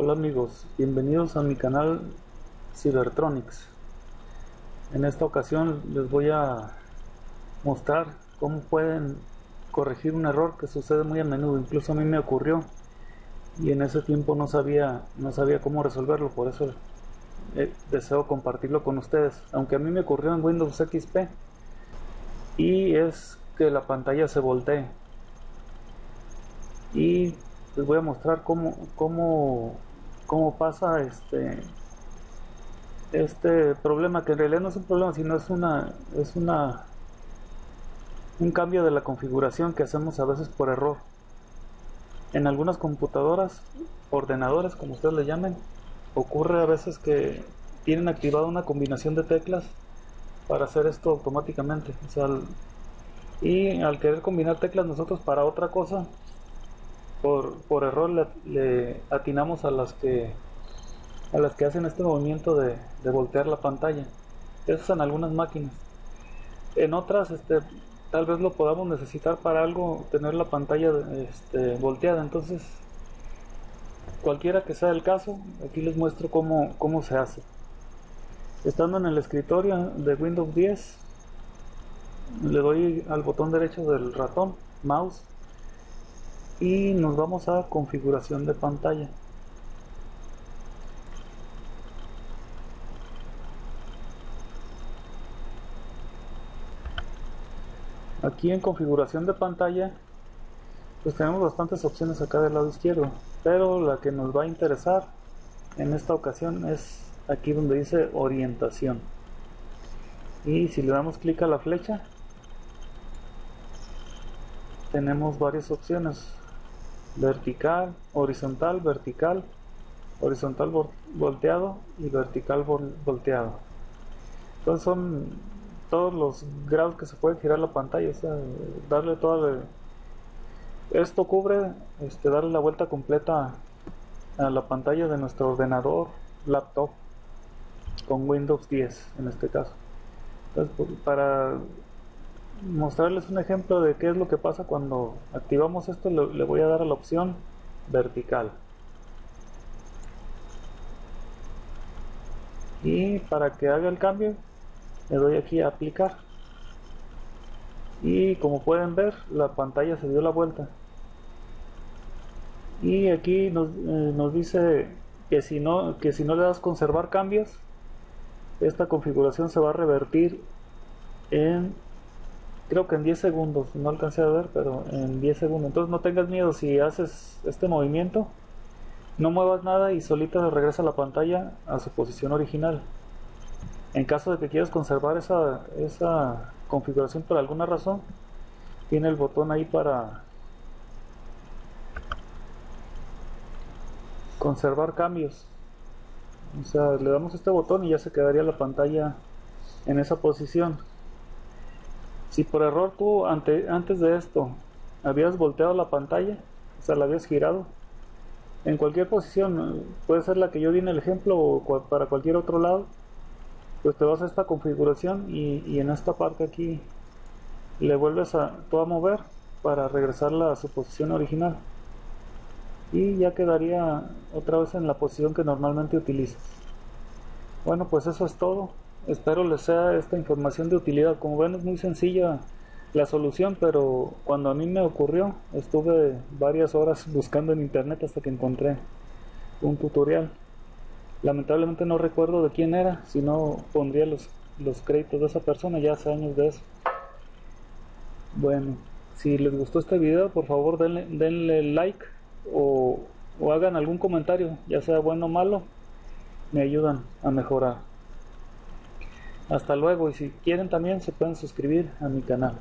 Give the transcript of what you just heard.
Hola amigos, bienvenidos a mi canal Cybertronics. En esta ocasión les voy a mostrar cómo pueden corregir un error que sucede muy a menudo, incluso a mí me ocurrió y en ese tiempo no sabía, no sabía cómo resolverlo, por eso eh, deseo compartirlo con ustedes, aunque a mí me ocurrió en Windows XP y es que la pantalla se voltee. Y les voy a mostrar cómo, cómo, cómo pasa este este problema que en realidad no es un problema sino es una es una un cambio de la configuración que hacemos a veces por error. En algunas computadoras ordenadores como ustedes le llamen ocurre a veces que tienen activada una combinación de teclas para hacer esto automáticamente. Y al querer combinar teclas nosotros para otra cosa por, por error le, atinamos a las que a las que hacen este movimiento de, voltear la pantalla. Eso es en algunas máquinas. En otras este tal vez lo podamos necesitar para algo tener la pantalla este, volteada. Entonces cualquiera que sea el caso aquí les muestro cómo, cómo se hace. Estando en el escritorio de Windows 10 le doy al botón derecho del ratón mouse y nos vamos a configuración de pantalla. Aquí en configuración de pantalla pues tenemos bastantes opciones acá del lado izquierdo pero la que nos va a interesar en esta ocasión es aquí donde dice orientación. Y si le damos clic a la flecha tenemos varias opciones vertical, horizontal, vertical, horizontal volteado y vertical volteado. Entonces son todos los grados que se puede girar la pantalla, o sea, darle toda esto cubre este darle la vuelta completa a la pantalla de nuestro ordenador, laptop con Windows 10 en este caso. Entonces, para mostrarles un ejemplo de qué es lo que pasa cuando activamos esto le, voy a dar a la opción vertical. Y para que haga el cambio le doy aquí a aplicar. Y como pueden ver la pantalla se dio la vuelta. Y aquí nos, eh, nos dice que si no que si no le das conservar cambios esta configuración se va a revertir en creo que en 10 segundos, no alcancé a ver, pero en 10 segundos. Entonces no tengas miedo si haces este movimiento, no muevas nada y solita regresa la pantalla a su posición original. En caso de que quieras conservar esa, esa configuración por alguna razón, tiene el botón ahí para conservar cambios. O sea, le damos este botón y ya se quedaría la pantalla en esa posición. Si por error tú ante, antes de esto habías volteado la pantalla, o sea, la habías girado, en cualquier posición, puede ser la que yo di en el ejemplo o para cualquier otro lado, pues te vas a esta configuración y, en esta parte aquí le vuelves a, a mover para regresarla a su posición original y ya quedaría otra vez en la posición que normalmente utilizas. Bueno, pues eso es todo. Espero les sea esta información de utilidad. Como ven es muy sencilla la solución, pero cuando a mí me ocurrió estuve varias horas buscando en internet hasta que encontré un tutorial. Lamentablemente no recuerdo de quién era, si no pondría los, los créditos de esa persona, ya hace años de eso. Bueno, si les gustó este video, por favor denle, denle like o, o hagan algún comentario, ya sea bueno o malo, me ayudan a mejorar. Hasta luego y si quieren también se pueden suscribir a mi canal.